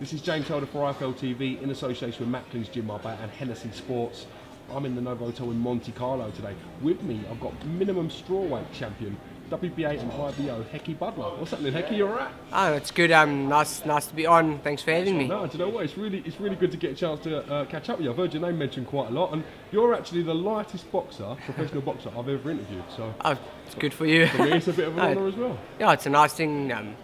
This is James Helder for IFL TV in association with Macklin's Gym Marbella and Hennessy Sports. I'm in the Novotel in Monte Carlo today. With me, I've got minimum strawweight champion, WBA and IBO, Hekkie Budler. What's happening, Hekkie? You alright? Oh, it's good. Um, nice, nice to be on. Thanks for having me. No, do you know what? It's really, it's really good to get a chance to uh, catch up with you. I've heard your name mentioned quite a lot, and you're actually the lightest boxer, professional boxer I've ever interviewed. So Oh, it's good for you. for me, it's a bit of an No, honour as well. Yeah, it's a nice thing. Um,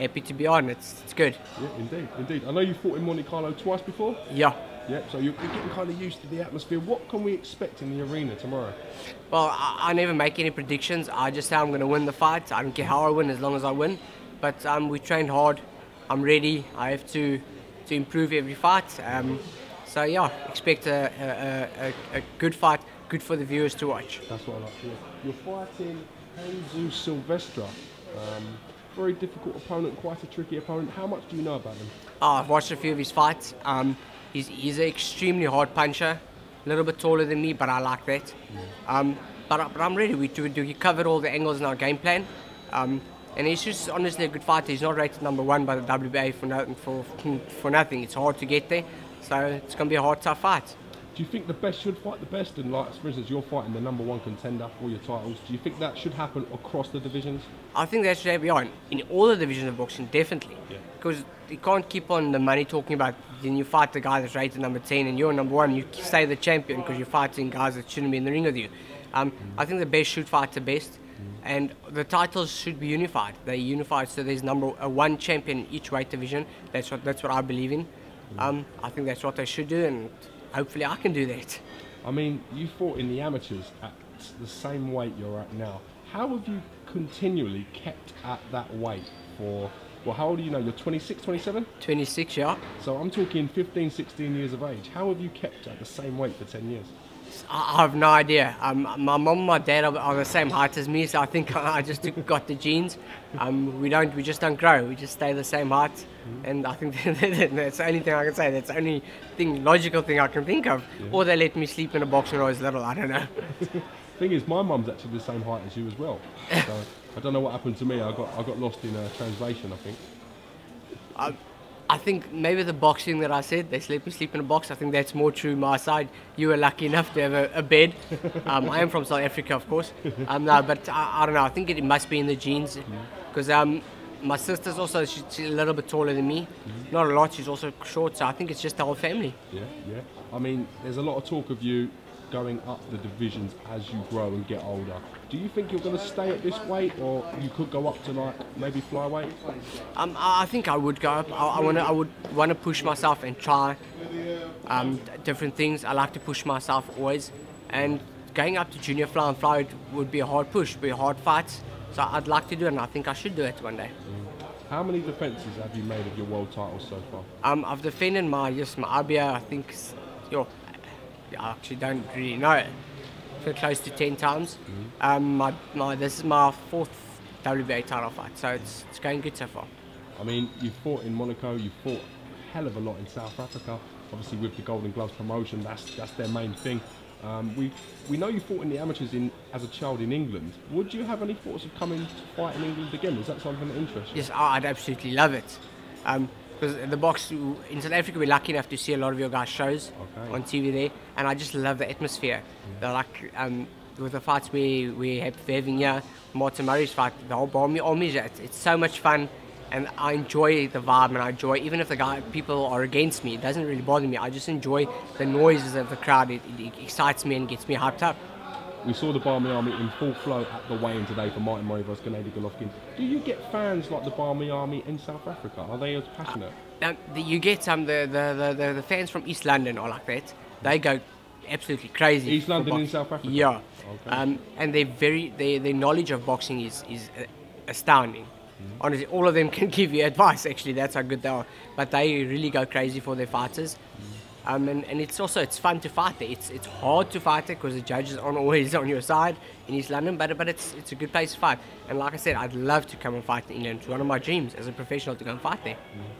happy to be on. It's, it's good. Yeah, indeed, indeed. I know you fought in Monte Carlo twice before. Yeah. Yeah, so you're, you're getting kind of used to the atmosphere. What can we expect in the arena tomorrow? Well, I, I never make any predictions. I just say I'm going to win the fight. I don't care how I win as long as I win. But um, we trained hard. I'm ready. I have to to improve every fight. Um, so yeah, expect a, a, a, a good fight. Good for the viewers to watch. That's what I like hear. You're fighting Jesus Silvestre. Um, very difficult opponent, quite a tricky opponent. How much do you know about him? Oh, I've watched a few of his fights. Um, he's, he's an extremely hard puncher, a little bit taller than me, but I like that. Um, but, I- but I'm ready. We do, do we covered all the angles in our game plan, um, and he's just honestly a good fighter. He's not rated number one by the WBA for nothing. For, for nothing, it's hard to get there. So it's going to be a hard, tough fight. Do you think the best should fight the best? And like, for instance, you're fighting the number one contender for your titles. Do you think that should happen across the divisions? I think that should be on in all the divisions of boxing, definitely. Yeah. Because you can't keep on the money talking about then you fight the guy that's rated number 10 and you're number one, you stay the champion because you're fighting guys that shouldn't be in the ring with you. Um, I think the best should fight the best. And the titles should be unified. They're unified, so there's number a one champion in each weight division. That's what that's what I believe in. Um, I think that's what they should do, and hopefully I can do that. I mean, you fought in the amateurs at the same weight you're at now. How have you continually kept at that weight for, well, how old are you now? You're 26, 27? 26, yeah. So I'm talking 15, 16 years of age. How have you kept at the same weight for 10 years? I have no idea. Um, my mom and my dad are, are the same height as me, so I think I just got the genes. Um, we don't, we just don't grow. We just stay the same height, and I think that's the only thing I can say. That's the only thing, logical thing I can think of. Or they let me sleep in a box when I was little. I don't know. Thing is, my mum's actually the same height as you as well. So I don't know what happened to me. I got I got lost in uh, translation. I think. I, I think maybe the boxing that I said, they sleep me sleep in a box. I think that's more true my side. You were lucky enough to have a, a bed. Um, I am from South Africa, of course. Um, no, but I, I don't know. I think it, must be in the genes because um, my sister's also she's, she's a little bit taller than me. Not a lot. She's also short, so I think it's just the whole family. Yeah, yeah. I mean, there's a lot of talk of you going up the divisions as you grow and get older. Do you think you're going to stay at this weight, or you could go up to like maybe flyweight? Um, I think I would go up. I, I want to. I would want to push myself and try um, different things. I like to push myself always, and going up to junior fly and fly would be a hard push, be a hard fight. So I'd like to do it, and I think I should do it one day. How many defences have you made of your world titles so far? Um, I've defended my yes, my IBA. I think, s- yo, I actually don't really know think close to ten times. Um, my, my this is my fourth WBA title fight, so it's it's going good so far. I mean, you fought in Monaco, you fought a hell of a lot in South Africa. Obviously, with the Golden Gloves promotion, that's that's their main thing. Um, we we know you fought in the amateurs in as a child in England. Would you have any thoughts of coming to fight in England again? Is that something that interests you? Yes, I'd absolutely love it. Because the box in South Africa, we're lucky enough to see a lot of your guys' shows Okay. on TV there, and I just love the atmosphere. The, like um, with the fights we we have having here, Martin Murray's fight, the whole Barmy Army, it's, it's so much fun, and I enjoy the vibe, and I enjoy even if the guy people are against me, it doesn't really bother me. I just enjoy the noises of the crowd. It, it excites me and gets me hyped up. We saw the Barmy Army in full flow at the weigh-in today for Martin Murray versus Gennady Golovkin. Do you get fans like the Barmy Army in South Africa? Are they as passionate? Now, the, you get some the, the, the, the, the fans from East London are like that. They go absolutely crazy. East London in South Africa? Yeah. Okay. Um, and they're very their, their knowledge of boxing is is uh, astounding. Mm-hmm. Honestly, all of them can give you advice. Actually, that's how good they are. But they really go crazy for their fighters. Mm-hmm. Um, and, and it's also it's fun to fight there. It's it's hard to fight there because the judges aren't always on your side in East London. But but it's it's a good place to fight. And like I said, I'd love to come and fight in England. It's one of my dreams as a professional to go and fight there.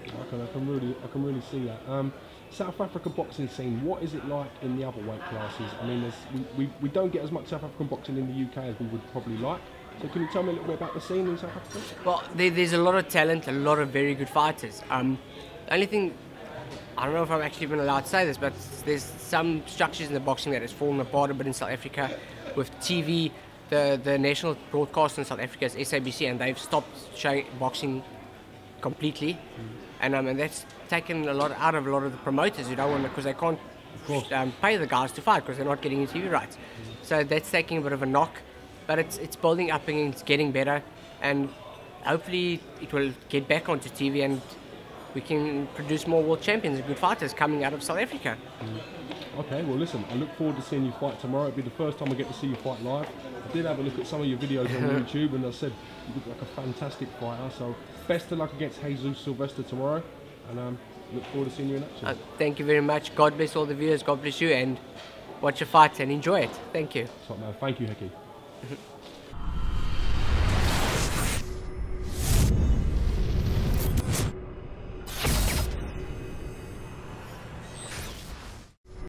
I can, I can really, I can really see that. Um, South Africa boxing scene. What is it like in the other weight classes? I mean, there's, we, we, we don't get as much South African boxing in the UK as we would probably like. So can you tell me a little bit about the scene in South Africa? Well, there, there's a lot of talent, a lot of very good fighters. Um, The only thing, I don't know if I'm actually even allowed to say this, but there's some structures in the boxing that has fallen apart a bit in South Africa with TV. The, the national broadcast in South Africa is SABC, and they've stopped showing boxing completely. And, um, and that's taken a lot out of a lot of the promoters who don't want because they can't um, pay the guys to fight because they're not getting the TV rights. So that's taking a bit of a knock, but it's it's building up and it's getting better, and hopefully it will get back onto TV and we can produce more world champions and good fighters coming out of South Africa. Okay, well listen, I look forward to seeing you fight tomorrow. It'll be the first time I get to see you fight live. I did have a look at some of your videos on YouTube and I said you look like a fantastic fighter. So best of luck against Jesus Sylvester tomorrow and um, look forward to seeing you in action. Uh, thank you very much. God bless all the viewers. God bless you and watch your fights and enjoy it. Thank you. Top man, thank you, Hekkie.